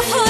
حرام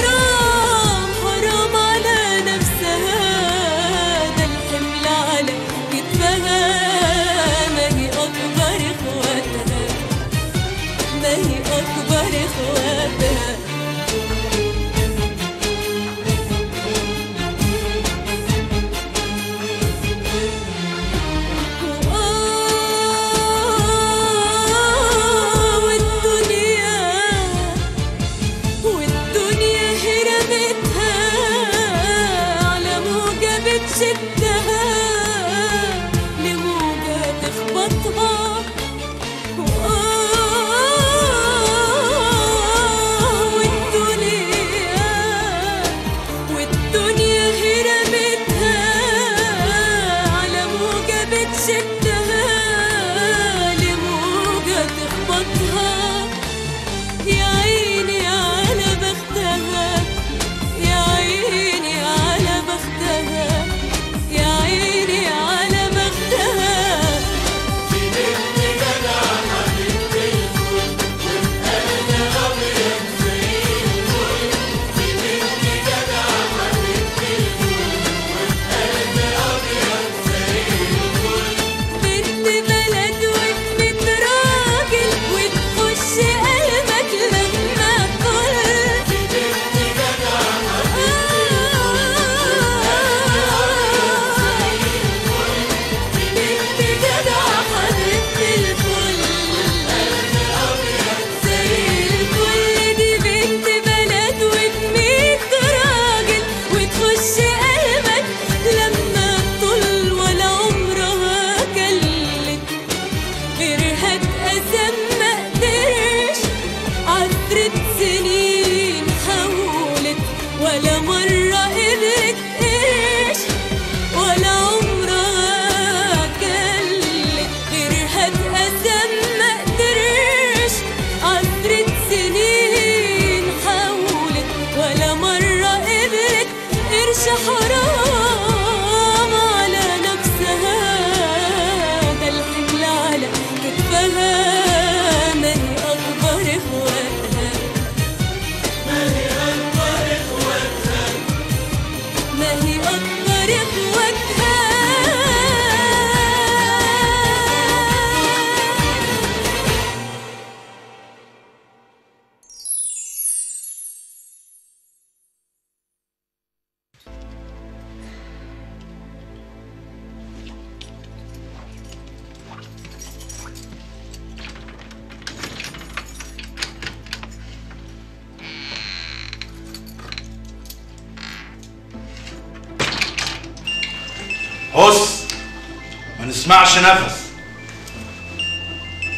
ما نسمعش نفس.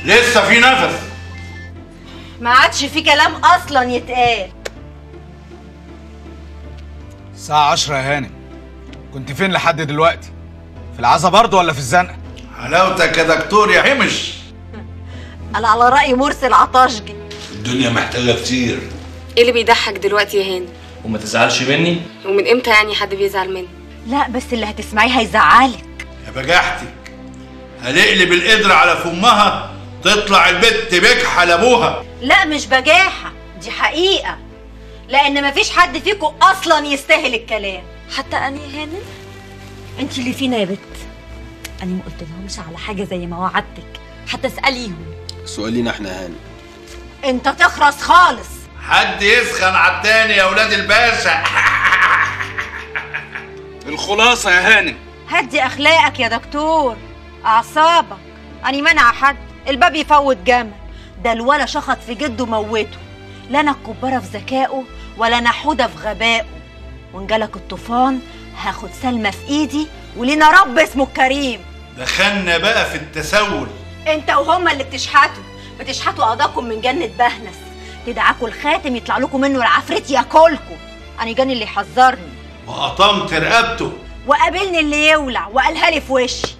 لسه في نفس. ما عادش في كلام أصلا يتقال. الساعة 10 يا هانم. كنت فين لحد دلوقتي؟ في العزا برضه ولا في الزنقة؟ حلاوتك يا دكتور يا حمش أنا على رأي مرسي العطاشجي. الدنيا محتاجة كتير. إيه اللي بيضحك دلوقتي يا هاني وما تزعلش مني. ومن إمتى يعني حد بيزعل مني؟ لا بس اللي هتسمعيه هيزعلك. يا بجاحتك هنقلب القدر على فمها تطلع البت بجحة لابوها لا مش بجاحة دي حقيقة. لأن مفيش حد فيكم أصلا يستاهل الكلام. حتى أنا يا هاني انت اللي فينا يا بت. أنا ما قلت لهمش على حاجة زي ما وعدتك. حتى اساليهم سؤالينا إحنا يا هاني أنت تخرس خالص. حد يسخن على التاني يا ولاد الباشا. الخلاصة يا هانم. هدي أخلاقك يا دكتور. أعصابك. أني منع حد. الباب يفوت جمل ده الولا شخط في جده موته. لا أنا الكباره في ذكائه ولا أنا حوده في غبائه. وإن جالك الطوفان هاخد سلمى في إيدي ولينا رب اسمه الكريم. دخلنا بقى في التسول. أنت وهما اللي بتشحتوا. بتشحتوا قضاكم من جنة بهنس. تدعكوا الخاتم يطلع لكم منه العفريت ياكلكم. أنا جاني اللي يحذرني وقطمت رقبته. وقابلني اللي يولع وقالها لي في وشي.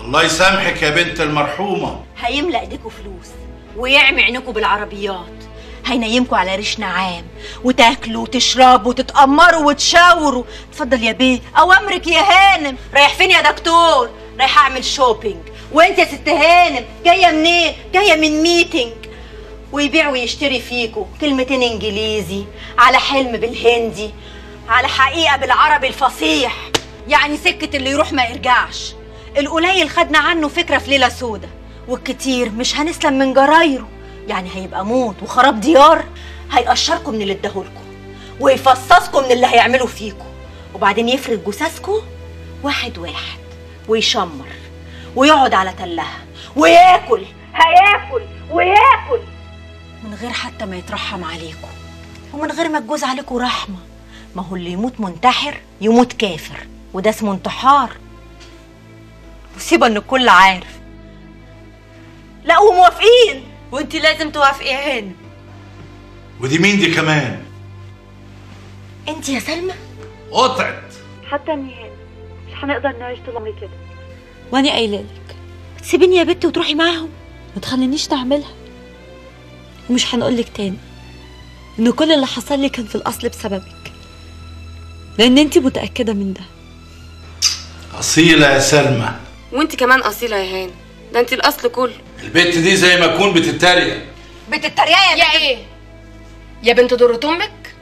الله يسامحك يا بنت المرحومة. هيملى ايديكوا فلوس ويعمي عينكوا بالعربيات. هينيمكوا على ريش نعام وتاكلوا وتشربوا وتتأمروا وتشاوروا. اتفضل يا بيه أوامرك يا هانم. رايح فين يا دكتور؟ رايح أعمل shopping وأنت يا ست هانم جاية منين؟ جاية من meeting ويبيع ويشتري فيكو كلمتين إنجليزي على حلم بالهندي على حقيقة بالعربي الفصيح. يعني سكة اللي يروح ما يرجعش. القليل خدنا عنه فكرة في ليلة سودة. والكتير مش هنسلم من جرايره. يعني هيبقى موت وخراب ديار. هيقشركم من اللي اداهولكم ويفصصكم من اللي هيعملوا فيكم. وبعدين يفرد جثثكم واحد واحد ويشمر ويقعد على تلها وياكل. هياكل وياكل. من غير حتى ما يترحم عليكم. ومن غير ما تجوز عليكم رحمة. ما هو اللي يموت منتحر يموت كافر وده اسمه انتحار. مصيبة إن الكل عارف. لا وموافقين وانت لازم توافقي هند ودي مين دي كمان؟ انت يا سلمى؟ قطعت. حتى النهاية مش هنقدر نعيش طول عمري كده. وأنا قايلة لك. تسيبيني يا بنت وتروحي معاهم. ما تخلينيش تعملها ومش هنقولك تاني إن كل اللي حصل لي كان في الأصل بسببك. لأن انت متأكدة من ده. أصيلة يا سلمى. وانت كمان أصيلة يا هانم ده انت الأصل كله. البت دي زي ما تكون بتتريق. بتتريقي يا يا إيه؟ يا بنت ضرة أمك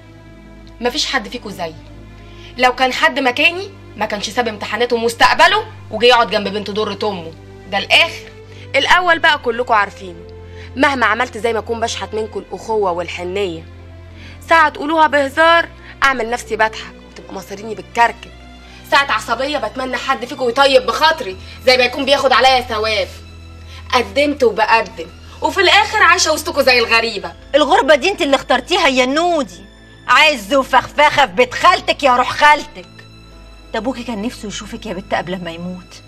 مفيش حد فيكو زيي. لو كان حد مكاني ما كانش ساب امتحاناته ومستقبله وجي يقعد جنب بنت ضرة امه ده الآخر. الأول بقى كلكم عارفينه مهما عملت زي ما أكون بشحت منكم الأخوة والحنية. ساعة تقولوها بهزار أعمل نفسي بضحك وتبقى مصاريني بالكركب ساعة عصبية بتمنى حد فيكم يطيب بخاطري زي ما يكون بياخد عليا ثواب. قدمت وبقدم وفي الآخر عايشة وسطكم زي الغريبة. الغربة دي انت اللي اخترتيها يا نودي. عز وفخفخة في بيت خالتك يا روح خالتك. ده أبوكي كان نفسه يشوفك يا بت قبل ما يموت.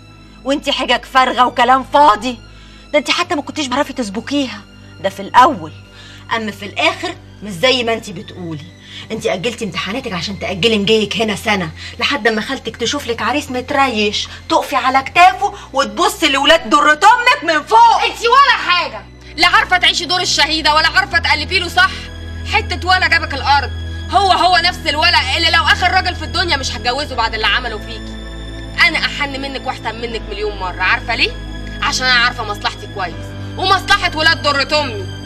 وانت حجج فارغة وكلام فاضي. ده انت حتى ما كنتيش بعرفي تسبكيها ده في الأول. أما في الآخر مش زي ما انت بتقولي. انت اجلتي امتحاناتك عشان تاجلي مجيك هنا سنة لحد ما خالتك تشوف لك عريس متريش. تقفي على كتافه وتبصي لولاد درة أمك من فوق. انت ولا حاجة. لا عارفة تعيشي دور الشهيدة ولا عارفة تقلبي له صح. حتة ولا جابك الأرض. هو هو نفس الولا اللي لو آخر راجل في الدنيا مش هتجوزه بعد اللي عمله فيكي. أنا أحن منك واحسن منك مليون مرة عارفة ليه؟ عشان أنا عارفة مصلحتي كويس. ومصلحة ولاد ضرة امي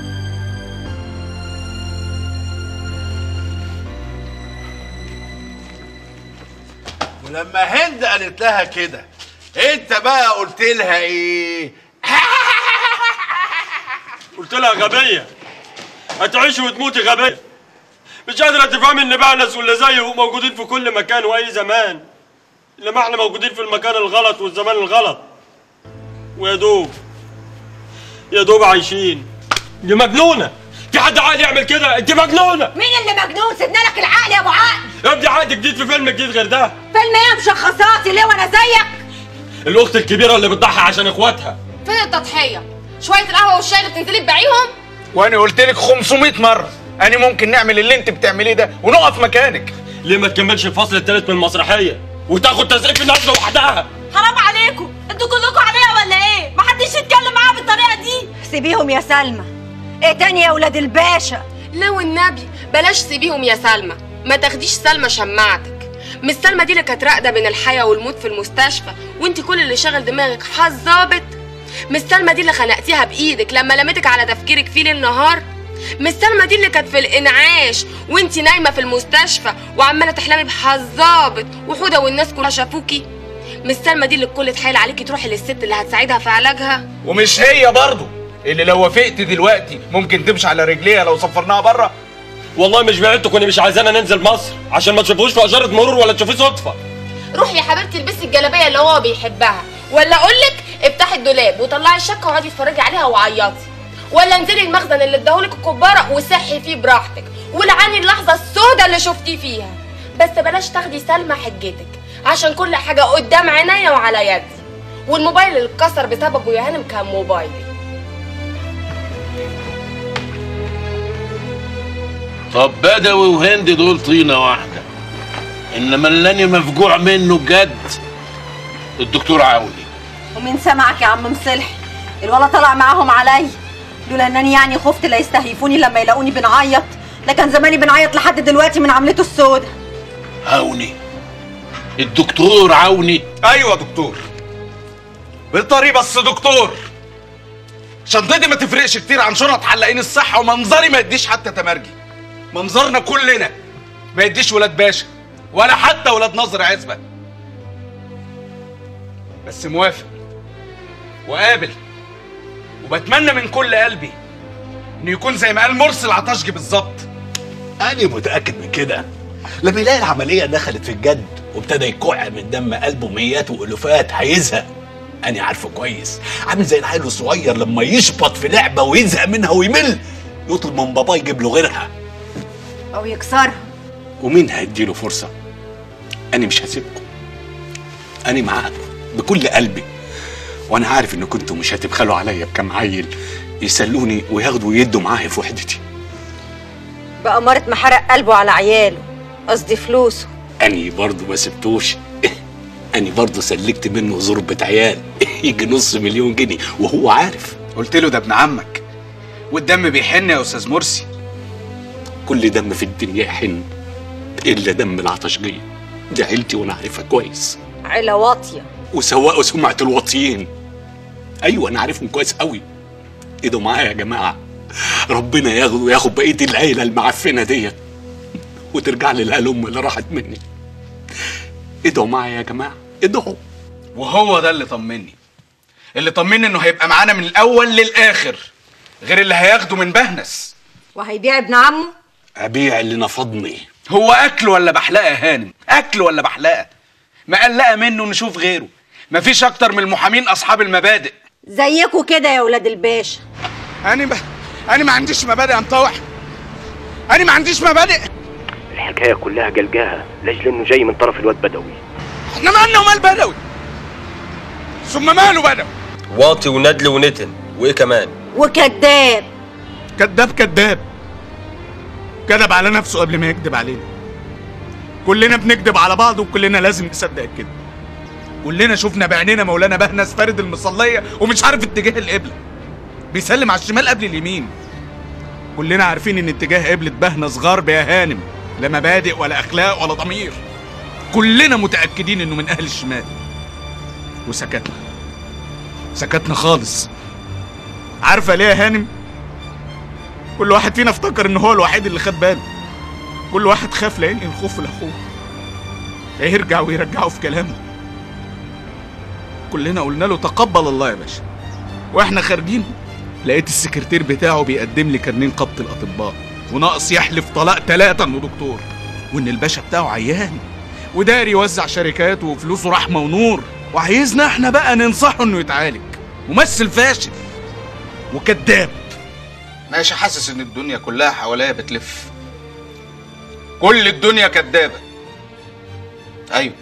ولما هند قالت لها كده انت بقى قلت لها إيه؟ قلت لها غبية. هتعيشي وتموتي غبية. مش قادرة تفهمي إن بعنس واللي زيه موجودين في كل مكان وأي زمان. انما إحنا موجودين في المكان الغلط والزمان الغلط. ويا دوب يا دوب عايشين. دي مجنونة. في حد عاقل يعمل كده. انت مجنونة مين اللي مجنون؟ سيبنا لك العقل يا أبو عقل ابدي عقد جديد في فيلم جديد غير ده. فيلم إيه؟ مشخصاتي ليه وأنا زيك؟ الأخت الكبيرة اللي بتضحي عشان إخواتها. فين التضحية؟ شوية القهوة والشاي اللي بتنزلي تبيعيهم؟ وأنا قلت لك 500 مرة. أنا ممكن نعمل اللي أنت بتعمليه ده ونقف مكانك. ليه ما تكملش الفصل الثالث من المسرحية؟ وتاخد تزقيف الناس لوحدها. حرام عليكم. أنتوا كلكم عليا ولا إيه؟ محدش يتكلم معاها بالطريقة دي. سيبيهم يا سلمى. إيه تاني يا ولاد الباشا؟ لا والنبي بلاش سيبيهم يا سلمى ما تاخديش سلمى شماعتك. مش سلمى دي اللي كانت راقدة بين الحياة والموت في المستشفى وانت كل اللي شاغل دماغك حظ ظابط مش سلمى دي اللي خنقتيها بإيدك لما لمتك على تفكيرك فيه ليل نهار. مش سلمى دي اللي كانت في الإنعاش وانت نايمة في المستشفى وعمالة تحلمي بحظ ظابط وحوده والناس كلها شافوكي. مش سلمى دي اللي الكل اتحايل عليكي تروحي للست اللي هتساعدها في علاجها؟ ومش هي برضه اللي لو وافقت دلوقتي ممكن تمشي على رجليها لو سفرناها بره والله مش بعدتوا كوني مش عايزانا ننزل مصر عشان ما تشوفوش في اشاره مرور ولا تشوفيه صدفة. روحي يا حبيبتي البسي الجلابية اللي هو بيحبها. ولا أقول لك افتحي الدولاب وطلعي الشقه واقعدي اتفرجي عليها وعيطي. ولا انزلي المخزن اللي اداهولك الكبارة وصحي فيه براحتك. ولعاني اللحظة السوداء اللي شفتيه فيها. بس بلاش تاخدي سلمى حجتك. عشان كل حاجة قدام عينيا وعلى يدي. والموبايل اللي اتكسر بسببه يا هانم كان موبايلي. طب بدوي وهند دول طينة واحدة. إنما اللي أنا مفجوع منه بجد الدكتور عوني ومين سمعك يا عم مصلحي الولا طلع معاهم عليا لولا إنني يعني خفت لا يستهيفوني لما يلاقوني بنعيط لكن زماني بنعيط لحد دلوقتي من عملته السوداء عوني الدكتور عوني أيوه دكتور. بالطريق بس دكتور. شنطتي ما تفرقش كتير عن شنط حلاقين الصحة ومنظري ما يديش حتى تمرجي منظرنا كلنا ما يديش ولاد باشا ولا حتى ولاد ناظر عزبة. بس موافق وقابل وبتمنى من كل قلبي إنه يكون زي ما قال مرسي العطاشجي بالظبط. أنا متأكد من كده. لما يلاقي العملية دخلت في الجد وابتدى يكوع من دم قلبه ميات وألوفات هيزهق أنا عارفه كويس. عامل زي العيل الصغير لما يشبط في لعبة ويزهق منها ويمل يطلب من باباه يجيب له غيرها. أو يكسرها ومين هيديله فرصة؟ أنا مش هسيبكم. أنا معاكم بكل قلبي. وأنا عارف إن كنتوا مش هتبخلوا عليا بكام عيل يسلوني وياخدوا ويدوا معايا في وحدتي. بأمارة ما حرق قلبه على عياله قصدي فلوسه. أني برضه ما سبتوش. أني برضه سلكت منه ضربة عيال. يجي نص مليون جنيه وهو عارف. قلت له ده ابن عمك. والدم بيحن يا أستاذ مرسي. كل دم في الدنيا يحن إلا دم العطشجية دي عيلتي وأنا عارفها كويس. عيلة واطية. وسواقوا سمعة الواطيين أيوة أنا عارفهم كويس قوي إيدوا معايا يا جماعة؟ ربنا ياخد وياخد بقية العيلة المعفنة ديت وترجع لي الهلم اللي راحت مني. ادعوا معايا يا جماعة؟ ادعوا وهو ده اللي طمني. اللي طمني إنه هيبقى معانا من الأول للآخر غير اللي هياخده من بهنس. وهيبيع ابن عمه؟ أبيع اللي نفضني. هو أكل ولا بحلقه يا هانم؟ أكل ولا بحلقه مقلقه منه نشوف غيره. مفيش أكتر من المحامين أصحاب المبادئ. زيكوا كده يا ولاد الباشا. أنا ب... أنا ما عنديش مبادئ يا مطوح. أنا ما عنديش مبادئ. الحكاية كلها جلجاها لأجل إنه جاي من طرف الواد بدوي. إحنا مالنا ومال بدوي. ثم ماله بدوي؟ واطي وندل ونتن وإيه كمان؟ وكذاب. كذاب كذاب. كذب على نفسه قبل ما يكذب علينا. كلنا بنكذب على بعض وكلنا لازم نصدق كده. كلنا شفنا بعينينا مولانا بهنس فارد المصلية ومش عارف اتجاه القبلة بيسلم على الشمال قبل اليمين. كلنا عارفين إن اتجاه قبلة بهنس غرب يا هانم لا مبادئ ولا أخلاق ولا ضمير. كلنا متأكدين إنه من أهل الشمال. وسكتنا. سكتنا خالص. عارفة ليه يا هانم؟ كل واحد فينا افتكر إن هو الوحيد اللي خد باله. كل واحد خاف لا ينقل الخوف لأخوه. لا يرجع ويرجعه في كلامه. كلنا قلنا له تقبل الله يا باشا. وإحنا خارجين لقيت السكرتير بتاعه بيقدم لي كارنين قبط الأطباء وناقص يحلف طلاق ثلاثة انه دكتور وإن الباشا بتاعه عيان وداري يوزع شركاته وفلوسه رحمة ونور. وعايزنا إحنا بقى ننصحه إنه يتعالج. ممثل فاشل. وكذاب. ماشي حاسس إن الدنيا كلها حواليا بتلف. كل الدنيا كدابة. أيوه.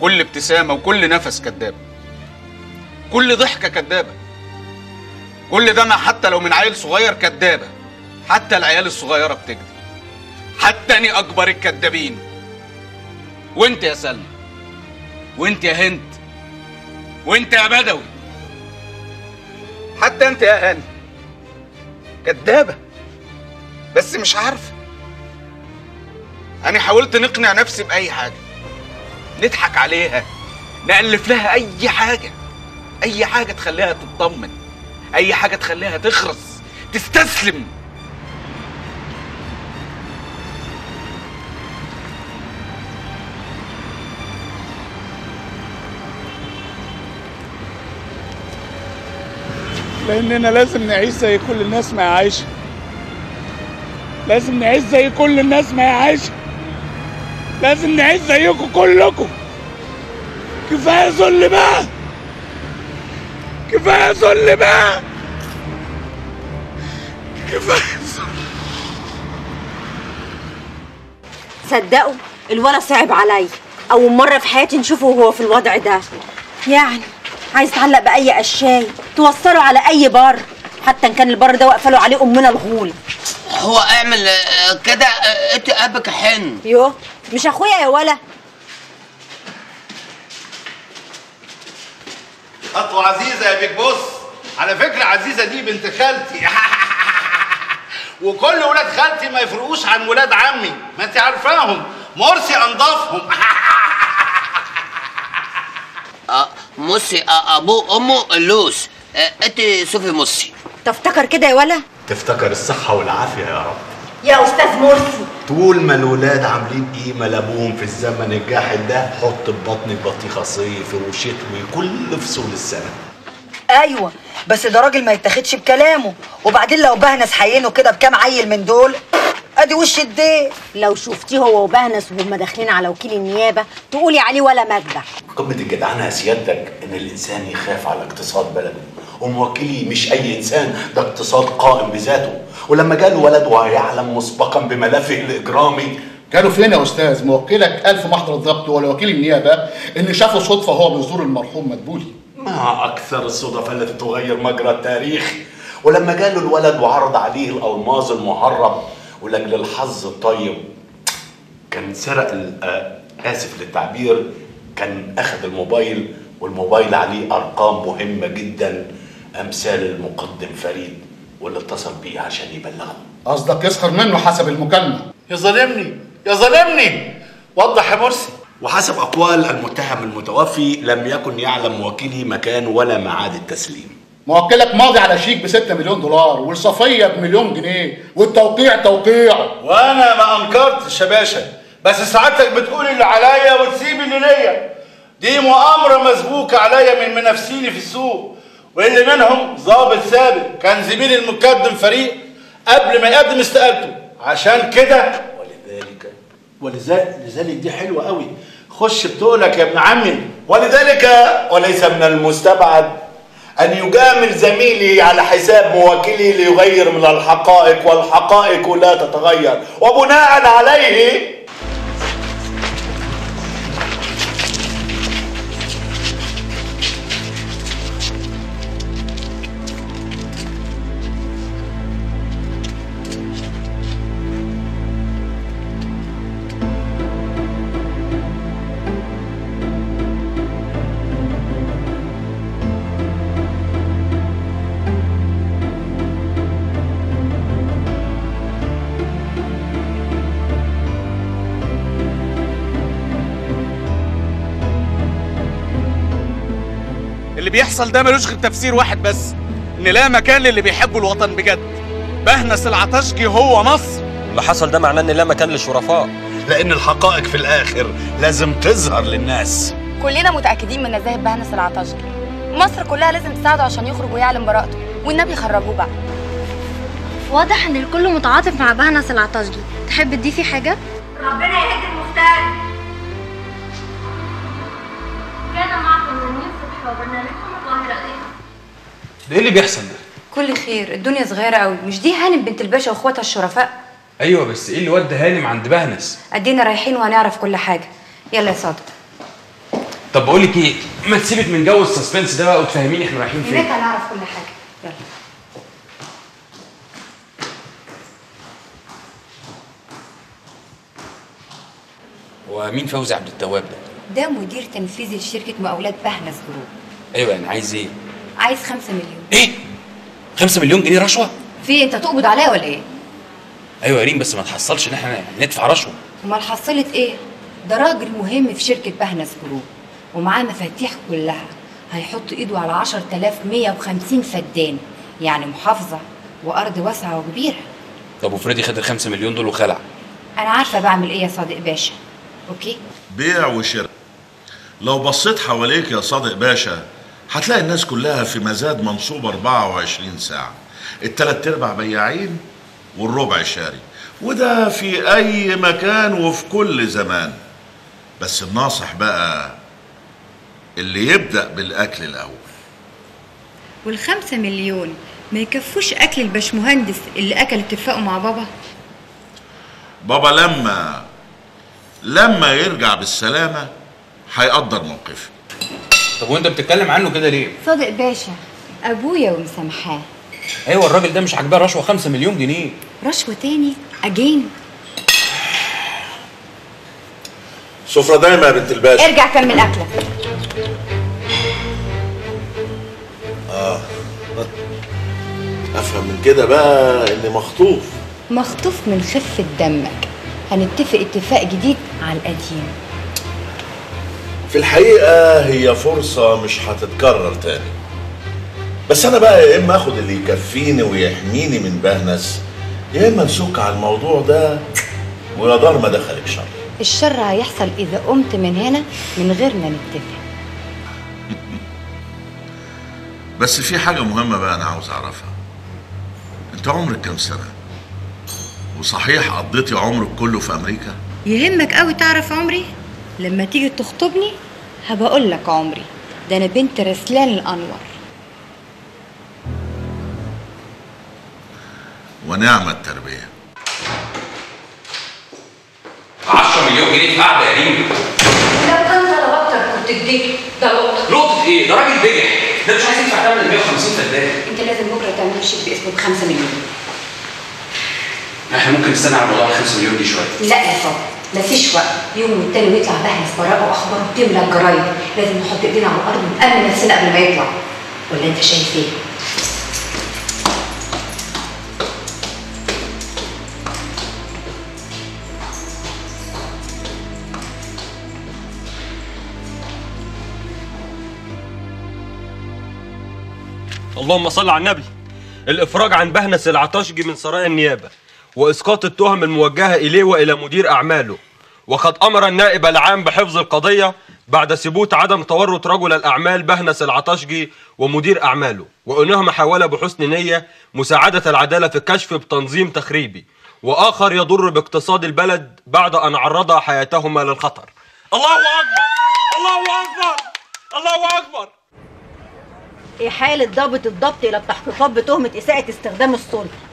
كل ابتسامة وكل نفس كداب كل ضحكة كدابة. كل ده حتى لو من عيل صغير كدابة. حتى العيال الصغيرة بتكذب. حتى أني أكبر الكدابين. وأنت يا سلمى. وأنت يا هند. وأنت يا بدوي. حتى أنت يا هاني كدابة. بس مش عارفة أنا حاولت نقنع نفسي بأي حاجة. نضحك عليها. نألف لها أي حاجة. أي حاجة تخليها تطمن. أي حاجة تخليها تخرس. تستسلم. لأننا لازم نعيش زي كل الناس ما عايشه لازم نعيش زي كل الناس ما عايشه لازم نعيش زيكم كلكم. كفاية ذل بقى. كفاية ذل بقى. كفاية ذل. صدقوا الولا صعب عليا أول مرة في حياتي نشوفه وهو في الوضع ده. يعني عايز تعلق بأي قشاي توصله على أي بر حتى إن كان البر ده واقفه له عليه امنا الغول. هو اعمل آه، كده آه، انت أبك حن. يو مش أخويا يا ولا. خطوة عزيزة يا بيج بوس. على فكرة عزيزة دي بنت خالتي. وكل ولاد خالتي ما يفرقوش عن ولاد عمي. ما انت عارفاهم. مرسي أنضفهم. آه، موسي آه، ابوه امه اللوس آه، انت صوفي مصري تفتكر كده يا ولا؟ تفتكر الصحة والعافية يا رب. يا أستاذ مرسي. طول ما الولاد عاملين قيمة لأبوهم في الزمن الجاحد ده حط في بطنك بطيخة صيفي وشتوي كل فصول السنة. أيوه بس ده راجل ما يتاخدش بكلامه. وبعدين لو بهنس حينه كده بكام عيل من دول؟ ادي وش الدين. لو شفتيه هو وبهنس وهم داخلين على وكيل النيابة تقولي عليه ولا مجدع. قمة الجدعنة يا سيادتك إن الإنسان يخاف على اقتصاد بلده. وموكلي مش أي إنسان ده اقتصاد قائم بذاته. ولما جاله ولد ويعلم مسبقا بملفه الإجرامي كانوا فين يا أستاذ؟ موكلك قال في محضر الضبط ولا وكيل النيابة إن شافه صدفة وهو بيزور المرحوم مدبولي. ما أكثر الصدف التي تغير مجرى التاريخ؟ ولما جاله الولد وعرض عليه الألماظ المهرب ولأجل الحظ الطيب كان سرق آه، آسف للتعبير كان أخذ الموبايل والموبايل عليه أرقام مهمة جدا أمثال المقدم فريد واللي اتصل بيه عشان يبلغه. قصدك يسخر منه حسب المكالمة. يظلمني يظلمني. وضح يا مرسي. وحسب أقوال المتهم المتوفي لم يكن يعلم وكيلي مكان ولا ميعاد التسليم. موكلك ماضي على شيك ب 6 مليون دولار والصفية بمليون جنيه والتوقيع توقيع. وأنا ما انكرتش يا باشا بس سعادتك بتقول اللي عليا وتسيب اللي ليا. دي مؤامرة مسبوكة عليا من منافسيني في السوق واللي منهم ضابط سابق كان زميل المقدم فريق قبل ما يقدم استقالته. عشان كده ولذلك ولذلك لذلك دي حلوة قوي. خش بتقولك يا ابن عمي. ولذلك وليس من المستبعد أن يجامل زميلي على حساب موكلي ليغير من الحقائق والحقائق لا تتغير. وبناء عليه اللي بيحصل ده ملوش غير تفسير واحد بس إن لا مكان للي بيحبوا الوطن بجد. بهنس العطشجي هو مصر. اللي حصل ده معناه إن لا مكان للشرفاء. لأن الحقائق في الآخر لازم تظهر للناس. كلنا متأكدين من نزاهة بهنس العطشجي مصر كلها لازم تساعده عشان يخرج ويعلن براءته والنبي خرجوه بقى. واضح إن الكل متعاطف مع بهنس العطشجي تحب تضيفي حاجة؟ ده إيه اللي بيحصل ده؟ كل خير الدنيا صغيرة قوي مش دي هانم بنت الباشا وأخواتها الشرفاء أيوه بس إيه اللي ودى هانم عند بهنس؟ أدينا رايحين وهنعرف كل حاجة يلا يا صادق طب بقول لك إيه؟ ما تسيبك من جو ال suspense ده بقى وتفهميني إحنا رايحين هناك فين؟ هنعرف كل حاجة يلا ومين فوزي عبد التواب ده؟ ده مدير تنفيذي لشركة مقاولات بهنس group أيوه يعني عايز إيه؟ عايز خمسة مليون إيه؟ 5 مليون جنيه رشوة؟ في انت تقبض عليا ولا إيه؟ أيوه يا ريم بس ما تحصلش إن إحنا ندفع رشوة أمال حصلت إيه؟ ده راجل مهم في شركة بهنس group ومعاه مفاتيح كلها هيحط إيده على 10150 فدان يعني محافظة وأرض واسعة وكبيرة طب وفريدي خد ال 5 مليون دول وخلع أنا عارفة بعمل إيه يا صادق باشا أوكي؟ بيع وشراء لو بصيت حواليك يا صادق باشا هتلاقي الناس كلها في مزاد منصوب 24 ساعة. التلات أرباع بياعين والربع شاري. وده في أي مكان وفي كل زمان. بس الناصح بقى اللي يبدأ بالأكل الأول. والخمسة مليون ما يكفوش أكل الباشمهندس اللي أكل اتفاقه مع بابا؟ بابا لما لما يرجع بالسلامة هيقدر موقفي طب وانت بتتكلم عنه كده ليه؟ صادق باشا أبويا ومسامحاه. أيوه الراجل ده مش عاجباه رشوة 5 مليون جنيه. رشوة تاني؟ أجين. سفرة دايما يا بنت الباشا. ارجع كمل أكلك. آه. أفهم من كده بقى اني مخطوف. مخطوف من خفة دمك. هنتفق اتفاق جديد على القديم. في الحقيقة هي فرصة مش هتتكرر تاني. بس أنا بقى يا إما آخد اللي يكفيني ويحميني من بهنس يا إما نسك على الموضوع ده ويا دار ما دخلك شر. الشر هيحصل إذا قمت من هنا من غير ما نتفق. بس في حاجة مهمة بقى أنا عاوز أعرفها. أنت عمرك كام سنة؟ وصحيح قضيتي عمرك كله في أمريكا؟ يهمك قوي تعرف عمري؟ لما تيجي تخطبني هبقى أقول لك عمري. ده أنا بنت رسلان الأنور. ونعم التربية. 10 مليون جنيه في قعدة يا ريم لو كان طلب أكتر كنت اديته ده لقطه نقطة إيه؟ ده راجل بجح. ده مش عايز يدفع ثمن ال 150 فدان أنت لازم بكرة تعمل شيك باسمه ب 5 مليون. إحنا ممكن نستنى على موضوع ال 5 مليون دي شوية. لا يا فاضل. مفيش وقت. يوم والتاني ويطلع بهنس براءه واخباره تملى الجرايد. لازم نحط إيدينا على الأرض ونأمن نفسنا قبل ما يطلع. ولا أنت شايف إيه؟ اللهم صل على النبي. الإفراج عن بهنس العطاشجي من سرايا النيابة. وإسقاط التهم الموجهة إليه وإلى مدير أعماله. وقد أمر النائب العام بحفظ القضية بعد ثبوت عدم تورط رجل الأعمال بهنس العطاشجي ومدير أعماله. وانهما حاول بحسن نية مساعدة العدالة في الكشف بتنظيم تخريبي. وآخر يضر باقتصاد البلد بعد أن عرضا حياتهما للخطر. الله أكبر! الله أكبر! الله أكبر! إحالة ضابط الضبط إلى التحقيقات بتهمة إساءة استخدام السلطة.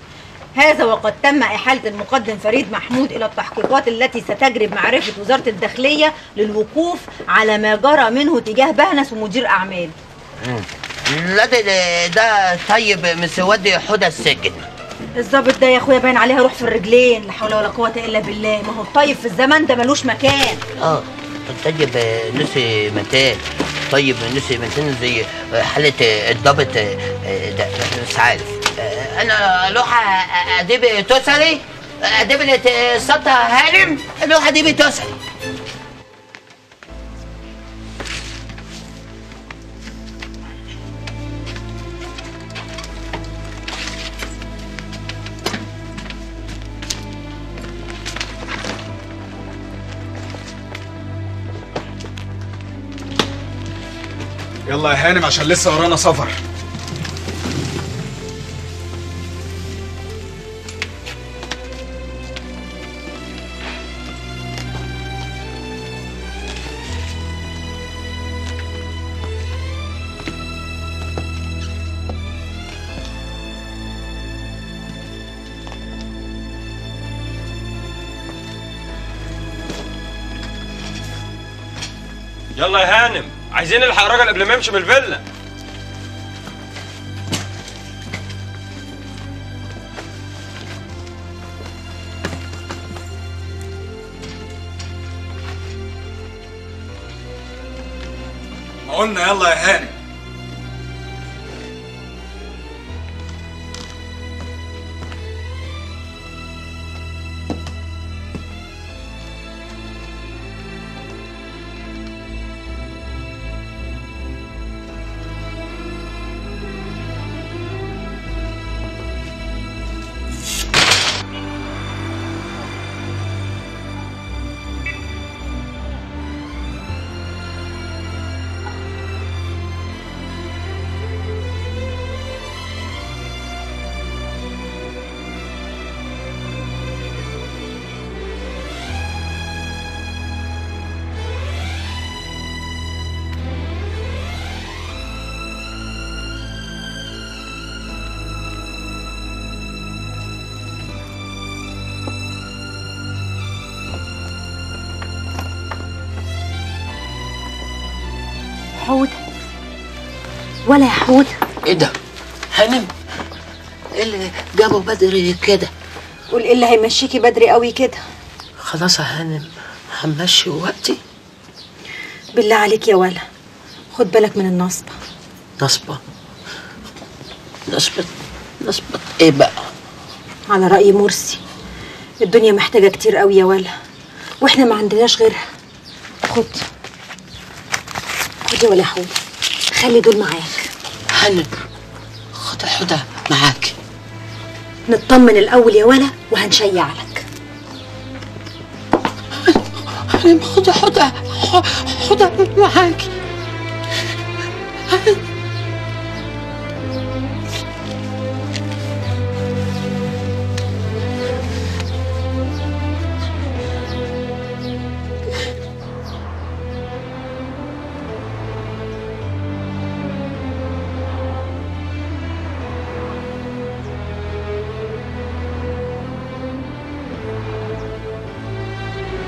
هذا وقد تم إحالة المقدم فريد محمود إلى التحقيقات التي ستجري بمعرفة وزارة الداخلية للوقوف على ما جرى منه تجاه بهنس ومدير أعماله لا ده طيب مسودي حدى السجن. الضابط ده يا أخويا باين عليها روح في الرجلين لا حول ولا قوة إلا بالله. ما هو الطيب في الزمان ده ملوش مكان. آه طيب نسي متان طيب نسي متان زي حالة الضابط ده مش عارف. أنا لوحة اديب توسري. اديب سطة هارم لوحة اديب توسري. يلا يا هانم عشان لسه ورانا سفر. يلا يا هانم عايزين نلحق الراجل قبل ما يمشي من الفيلا. قلنا يلا يا هانم. ولا يا حودة إيه ده؟ هانم. إيه اللي جابه بدري كده؟ قول إيه اللي هيمشيكي بدري قوي كده؟ خلاص يا هانم همشي وقتي. بالله عليك يا ولا. خد بالك من النصبة. نصبة؟ نصبة؟ نصبة إيه بقى؟ على رأي مرسي. الدنيا محتاجة كتير قوي يا ولا. وإحنا ما عندناش غيرها. خد. خد يا ولا يا حودة خلي دول معاك. هانم خد حدى معاك. نطمن الأول يا ولا وهنشيع لك. حليم خد حدى حدى معاكي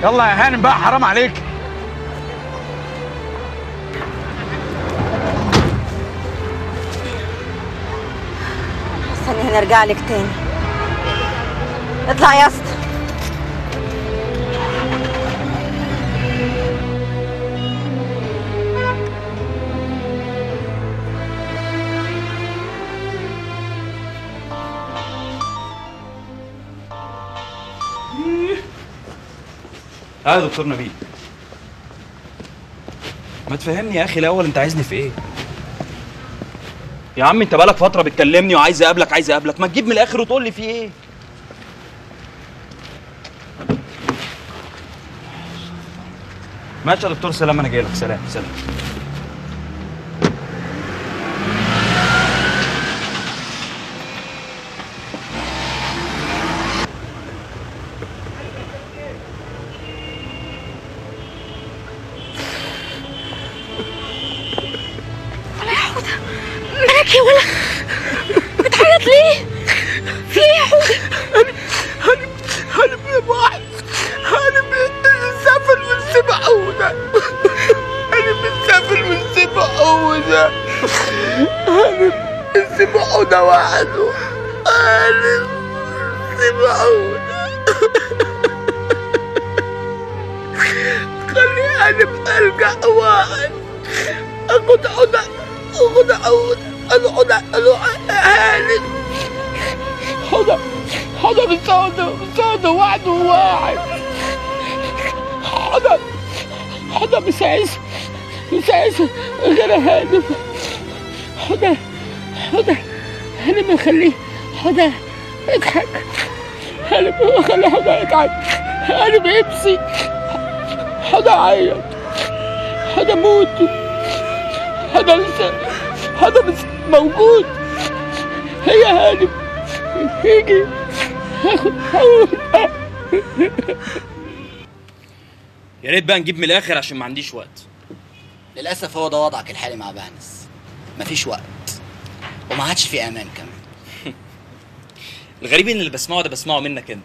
يلا يا هانم بقى حرام عليك. استني هنرجع لك تاني. اطلع يا اسطى. تعالى يا دكتور نبيل. ما تفهمني يا أخي الأول أنت عايزني في إيه؟ يا عم أنت بقالك فترة بتكلمني وعايز أقابلك عايز أقابلك. ما تجيب من الآخر وتقول لي في إيه؟ ماشي يا دكتور سلام أنا جاي لك. سلام سلام. هانم يبسي حدا عيط. حدا موت. حدا لسه. حدا بس موجود. هي هانم. يجي هاخد حقوق يا ريت بقى نجيب من الآخر عشان ما عنديش وقت. للأسف هو ده وضعك الحالي مع بهنس. مفيش وقت. وما عادش في أمان كمان. الغريب إن اللي بسمعه ده بسمعه منك أنت.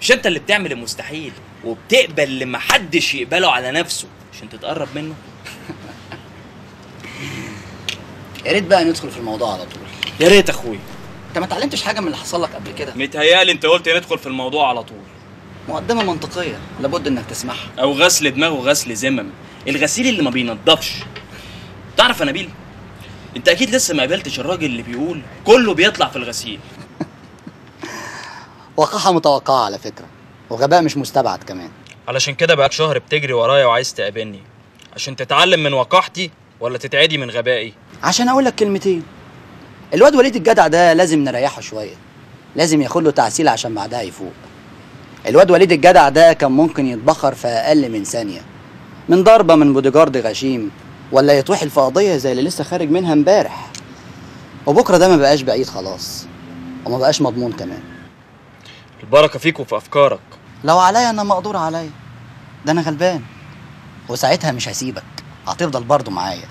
مش انت اللي بتعمل المستحيل وبتقبل اللي محدش يقبله على نفسه عشان تتقرب منه. يا ريت بقى ندخل في الموضوع على طول. يا ريت اخويا انت ما اتعلمتش حاجة من اللي حصل لك قبل كده؟ متهيألي انت قلت ندخل في الموضوع على طول. مقدمة منطقية لابد انك تسمعها. أو غسل دماغ وغسل ذمم الغسيل اللي ما بينضفش. تعرف يا نبيل انت أكيد لسه ما قابلتش الراجل اللي بيقول كله بيطلع في الغسيل. وقاحة متوقعة على فكرة وغباء مش مستبعد كمان. علشان كده بقى شهر بتجري ورايا وعايز تقابلني. عشان تتعلم من وقاحتي ولا تتعدي من غبائي؟ عشان أقول لك كلمتين. الواد وليد الجدع ده لازم نريحه شوية. لازم ياخد له تعسيل عشان بعدها يفوق. الواد وليد الجدع ده كان ممكن يتبخر في أقل من ثانية. من ضربة من بوديجارد غشيم ولا يتوحل في قضيه زي اللي لسه خارج منها امبارح. وبكرة ده ما بقاش بعيد خلاص وما بقاش مضمون كمان. البركة فيك وفي أفكارك. لو عليا أنا مقدور عليا. ده أنا غلبان. وساعتها مش هسيبك. هتفضل برضه معايا.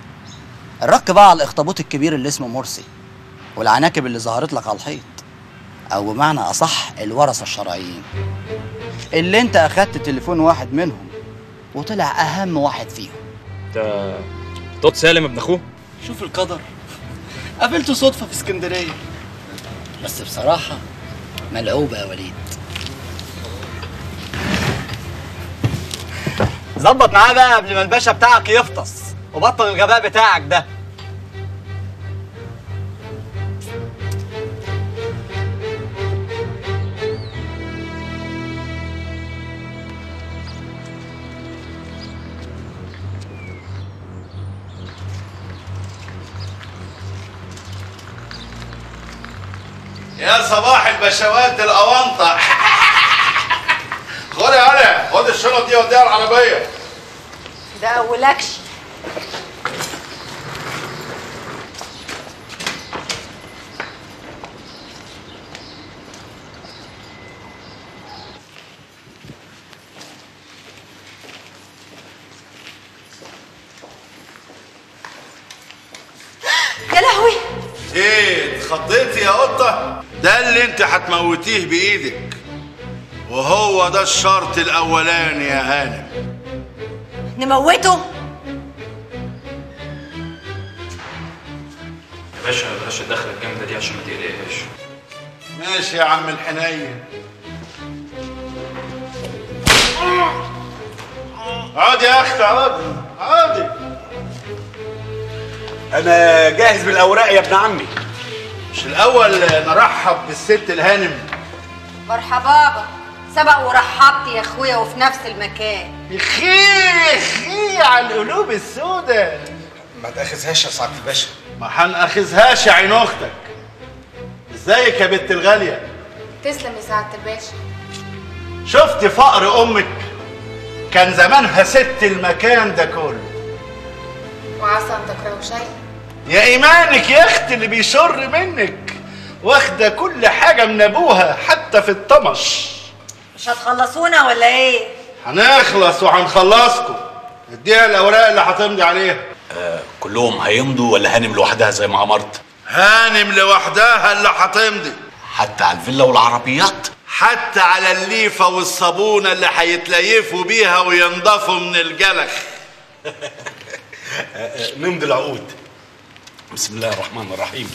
الرك بقى على الإخطبوط الكبير اللي اسمه مرسي. والعناكب اللي ظهرت لك على الحيط. أو بمعنى أصح الورثة الشرعيين. اللي أنت أخدت تليفون واحد منهم. وطلع أهم واحد فيهم. انت توت سالم ابن أخوه؟ شوف القدر. قابلته صدفة في اسكندرية. بس بصراحة ملعوبة يا وليد. ظبط معاه بقى قبل ما الباشا بتاعك يفطس وبطل الغباء بتاعك ده. يا صباح البشوات الاونطه خد يا علي خد الشنط دي وديها العربية. ده أولكش. يا لهوي. إيه اتخضيتي يا قطة. ده اللي انت هتموتيه بإيدك. وهو ده الشرط الأولاني يا هانم. نموته؟ يا باشا بلاش الدخلة الجامدة دي عشان ما تقلقهاش ماشي يا عم الحنين. عادي يا أختي عادي عادي. أنا جاهز بالأوراق يا ابن عمي. مش الأول نرحب بالست الهانم. مرحبا سبق ورحبت يا أخويا وفي نفس المكان. خي خي على القلوب السوداء ما تأخذهاش يا سعاده الباشا. ما هنأخذهاش يا عين أختك. إزيك يا بنت الغالية؟ تسلم يا سعادة الباشا. شفت فقر أمك؟ كان زمانها ست المكان ده كله. وعسى ان تكرهوا شيء؟ يا إيمانك يا أختي اللي بيشر منك واخدة كل حاجة من أبوها حتى في الطمش. مش هتخلصونا ولا إيه؟ هنخلص وهنخلصكم. اديها الأوراق اللي هتمضي عليها. آه كلهم هيمضوا ولا هانم لوحدها زي ما أمرت؟ هانم لوحدها اللي هتمضي. حتى على الفيلا والعربيات؟ حتى على الليفة والصابونة اللي هيتليفوا بيها وينضفوا من الجلخ. نمضي العقود. بسم الله الرحمن الرحيم.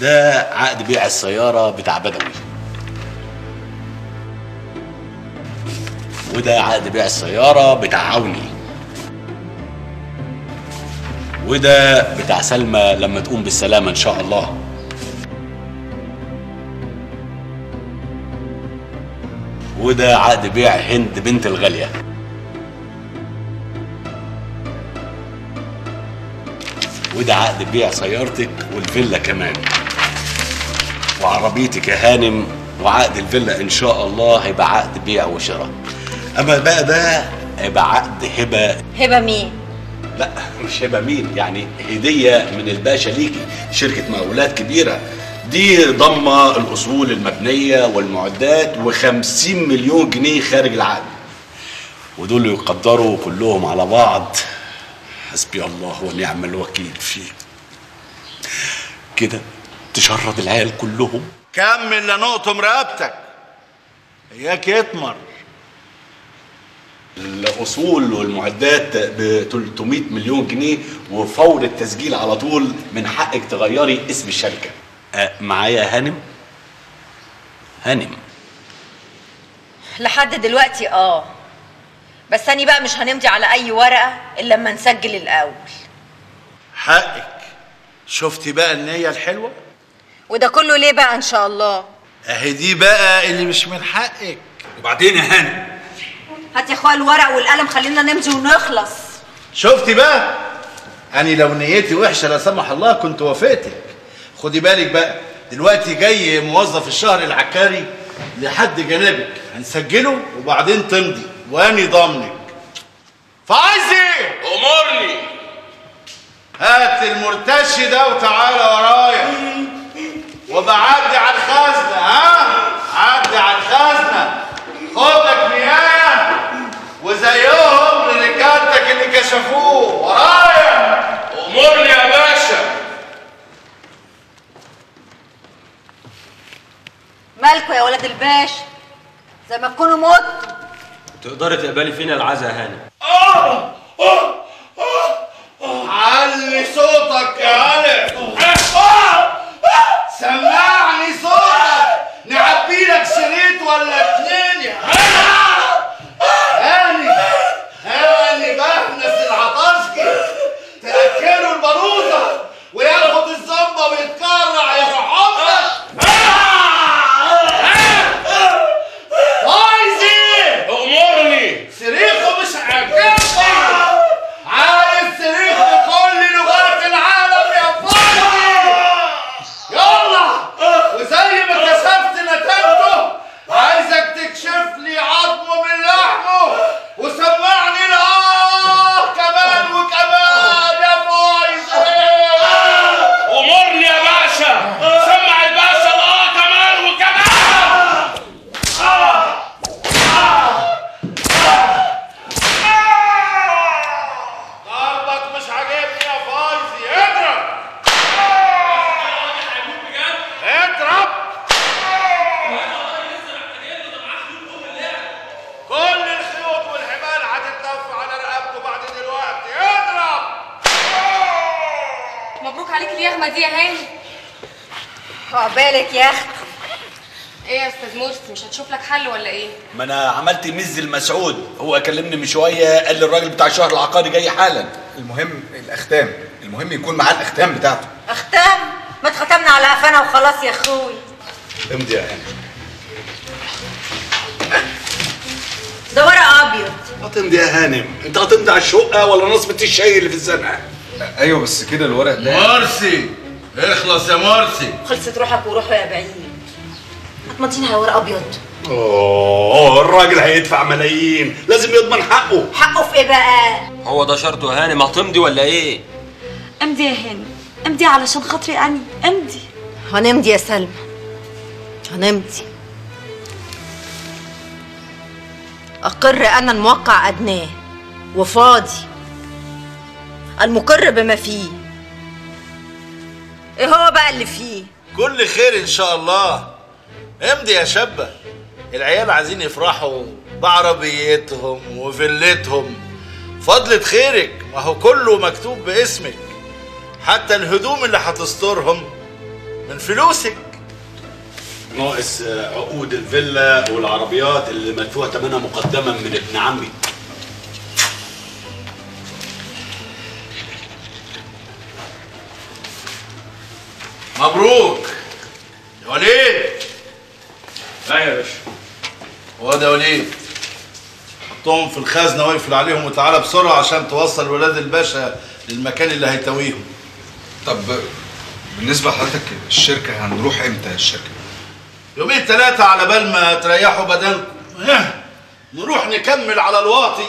ده عقد بيع السيارة بتاع بدوي. وده عقد بيع السيارة بتاع عوني. وده بتاع سلمى لما تقوم بالسلامة إن شاء الله. وده عقد بيع هند بنت الغالية. وده عقد بيع سيارتك والفيلا كمان. وعربيتك يا هانم وعقد الفيلا إن شاء الله هيبقى عقد بيع وشراء. أما بقى ده هيبقى عقد هبة. هبة مين؟ لا مش هبة مين يعني هدية من الباشا ليكي شركة مقاولات كبيرة. دي ضمة الأصول المبنية والمعدات و50 مليون جنيه خارج العقد. ودول يقدروا كلهم على بعض. حسبي الله ونعم الوكيل فيه. كده تشرد العيال كلهم؟ كمل لنقطم رقبتك إياك يتمر. الأصول والمعدات ب 300 مليون جنيه وفور التسجيل على طول من حقك تغيري اسم الشركة. أه معايا هانم؟ هانم. لحد دلوقتي آه. بس أنا بقى مش هنمضي على أي ورقة إلا لما نسجل الأول. حقك. شفتي بقى النية الحلوة؟ وده كله ليه بقى إن شاء الله؟ أهي دي بقى اللي مش من حقك. وبعدين يا هانم. هات يا اخويا الورق والقلم خلينا نمضي ونخلص. شفتي بقى؟ أنا لو نيتي وحشة لا سمح الله كنت وافقتك خدي بالك بقى دلوقتي جاي موظف الشهر العكاري لحد جنابك. هنسجله وبعدين تمضي. واني ضامنك. فعايز إيه؟ أمرني! هات المرتشي ده وتعالى ورايا. وبعدي على الخزنة ها؟ عدي على الخزنة. خد لك مياية وزيهم لرجالتك اللي كشفوه. ورايا. أمرني يا باشا. مالكوا يا ولاد الباشا زي ما تكونوا متوا تقدري تقبلي فينا العزا يا هانم علي صوتك يا علي. سمعني صوتك. نعبي لك شريط ولا اتنين يا هاني. هاني بهنس العطاسكي تأكله البروزة وياخد الزنبة ويتكرع يا محمد عايز إيه؟ امرني صريخه مش عاجبني عايز صريخ بكل لغات العالم يا فندم عقبالك يا أختي إيه يا أستاذ مرسي مش هتشوف لك حل ولا إيه؟ ما أنا عملت مز المسعود. هو كلمني من شوية قال لي الراجل بتاع الشهر العقاري جاي حالا. المهم الأختام. المهم يكون معاه الأختام بتاعته. أختام؟ ما اتختمنا على قفانا وخلاص يا أخوي. امضي يا هاني ده ورق أبيض. هتمضي يا هانم. أنت هتمضي على الشقة ولا نصبة الشاي اللي في الزنقة؟ أيوه بس كده الورق ده. مرسي اخلص يا مرسي خلصت روحك وروحه يا بعيد. هتمضينا على ورق أبيض. أوه الراجل هيدفع ملايين. لازم يضمن حقه. حقه في إيه بقى؟ هو ده شرطه يا هانم هتمضي ولا إيه؟ امضي يا هاني امضي علشان خاطري اني امضي. هنمضي يا سلمى. هنمضي. أقر أنا الموقع أدناه وفاضي. المقر بما فيه. إيه هو بقى اللي فيه؟ كل خير إن شاء الله. امضي يا شابة. العيال عايزين يفرحوا بعربيتهم وفيلتهم. فضلة خيرك ما هو كله مكتوب باسمك. حتى الهدوم اللي هتسترهم من فلوسك. ناقص آه، عقود الفيلا والعربيات اللي مدفوع ثمنها مقدما من ابن عمي. مبروك. يا وليد. لا يا باشا. هو ده وليد حطهم في الخزنة واقفل عليهم وتعالى بسرعة عشان توصل ولاد الباشا للمكان اللي هيتويهم. طب بالنسبة لحضرتك الشركة هنروح إمتى الشركة؟ يومين ثلاثة على بال ما تريحوا بدنكم نروح نكمل على الواطي.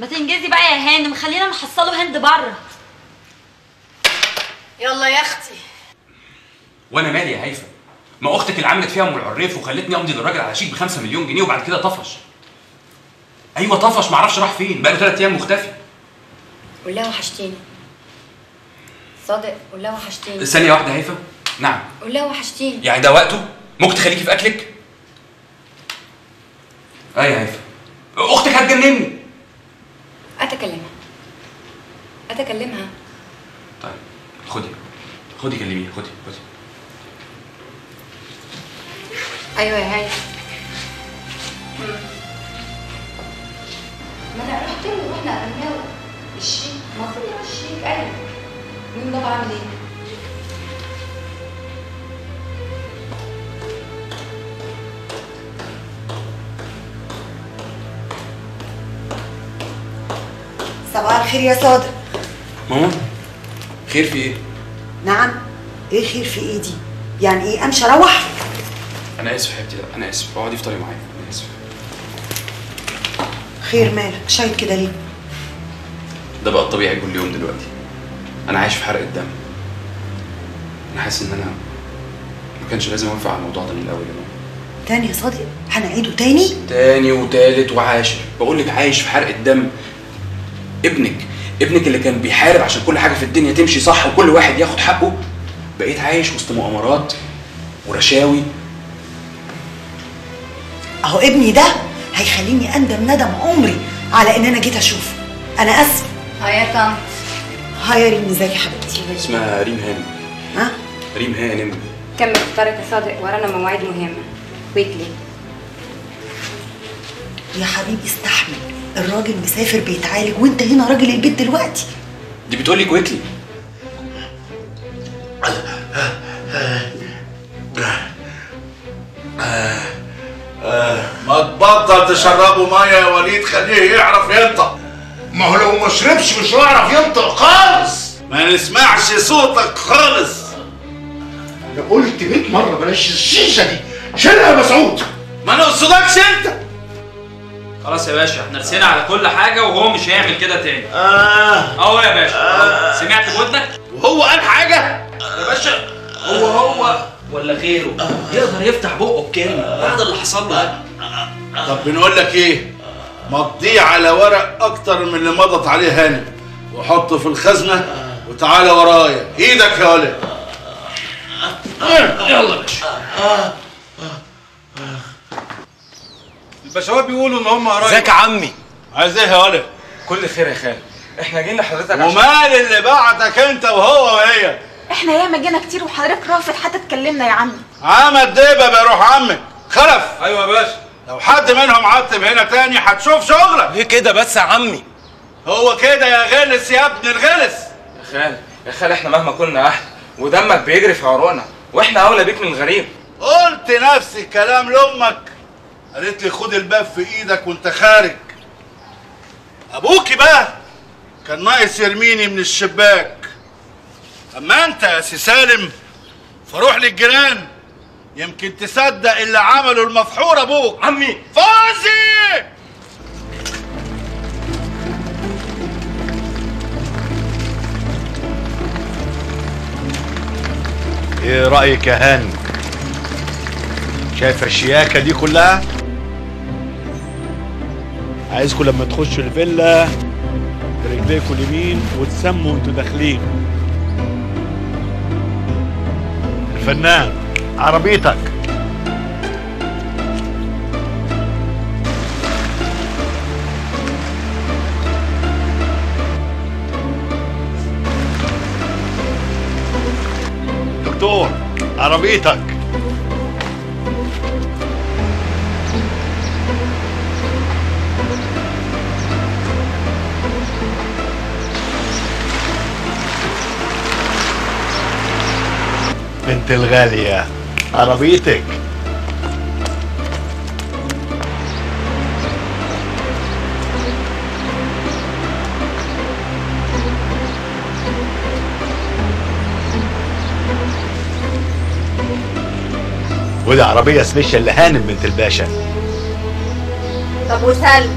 ما تنجزي بقى يا هانم خلينا نحصله هند بره. يلا يا أختي. وأنا مالي يا هيفا؟ ما أختك اللي عملت فيها أم العريف وخلتني أمضي للراجل على شيك ب 5 مليون جنيه وبعد كده طفش. أيوه طفش معرفش راح فين بقاله ثلاث أيام مختفي. قول لها وحشتيني. صادق قول لها وحشتيني. ثانية واحدة هيفا. نعم. قول لها وحشتيني. يعني ده وقته؟ ممكن تخليكي في اكلك إيه يا هيفا. أختك هتجنني. أتكلمها. أتكلمها. طيب خدي خدي كلميني خدي خدي. أيوه يا هاي ما أنا رحت له وإحنا قلنا له الشيك المفروض يبقى الشيك أيوه مين بابا عامل إيه؟ صباح الخير يا صادق ماما خير في إيه نعم إيه خير في إيه دي يعني إيه امشي أروح أنا آسف يا حبيبتي لا أنا آسف. اقعدي افطري معايا أنا آسف. خير مالك؟ شايل كده ليه؟ ده بقى الطبيعي كل يوم دلوقتي. أنا عايش في حرق الدم. أنا حاسس إن أنا ما كانش لازم أوافق على الموضوع ده من الأول يا ماما. تاني يا صادق؟ هنعيده تاني تاني وتالت وعاشر بقول لك عايش في حرق الدم. ابنك ابنك اللي كان بيحارب عشان كل حاجة في الدنيا تمشي صح وكل واحد ياخد حقه بقيت عايش وسط مؤامرات ورشاوي أهو ابني ده هيخليني أندم ندم عمري على إن أنا جيت أشوفه. أنا آسف. hi يا طنط. hi يا ريم ازيك يا حبيبتي؟ اسمها ريم هانم. ها؟ ريم هانم. كمل فطارك يا صادق ورانا مواعيد مهمة. quickly يا حبيبي استحمل. الراجل مسافر بيتعالج وانت هنا راجل البيت دلوقتي. دي بتقول لي quickly تشربه ميه يا وليد خليه يعرف ينطق. ما هو لو ما شربش مش هيعرف ينطق خالص. ما نسمعش صوتك خالص. أنا قلت 100 مرة بلاش الشيشة دي. شيلها يا مسعود. ما نقصدكش أنت. خلاص يا باشا إحنا رسينا على كل حاجة وهو مش هيعمل كده تاني. آه. أهو يا باشا. أهو. سمعت بودنك؟ وهو قال حاجة؟ يا باشا هو هو ولا غيره؟ يقدر يفتح بقه بكلمه بعد اللي حصل له. طب بنقول لك إيه؟ مضيه على ورق أكتر من اللي مضت عليه هانم. وحطه في الخزنة وتعالى ورايا. إيدك يا ولد. يلا يا باشا. البشوات بيقولوا إن هم قرايب ازيك يا عمي؟ عايز إيه يا ولد؟ كل خير يا خال إحنا جينا لحضرتك ومال اللي بعتك أنت وهو وهي؟ إحنا ياما جينا كتير وحضرتك رافض حتى تكلمنا يا عمي. عمل ديبه بيروح عمك. خلف. أيوه يا باشا. لو حد منهم عطب هنا تاني هتشوف شغلك. ليه كده بس يا عمي؟ هو كده يا غلس يا ابن الغلس. يا خال يا خال إحنا مهما كنا أهل ودمك بيجري في عروقنا وإحنا اولى بيك من الغريب. قلت نفس الكلام لأمك. قالت لي خد الباب في إيدك وأنت خارج. ابوكي بقى كان ناقص يرميني من الشباك. أما أنت يا سي سالم فروح للجيران. يمكن تصدق اللي عمله المفحور أبوك. عمي. فوزي! إيه رأيك يا هاني؟ شايف الشياكة دي كلها؟ عايزكم لما تخشوا الفيلا برجليكم اليمين وتسموا وانتوا داخلين. الفنان. عربيتك. دكتور عربيتك. بنت الغالية. عربيتك. ودي عربية سبيشال لهانم بنت الباشا. طب وسلمى؟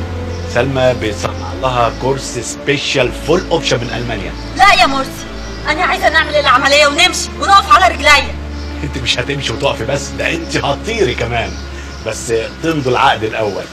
سلمى بيصنع لها كورس سبيشال فول اوبشن من ألمانيا. لا يا مرسي أنا عايزة نعمل العملية ونمشي ونقف على رجليا. انت مش هتمشي وتقفي بس ده انت هتطيري كمان. بس تمضوا العقد الأول.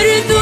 مش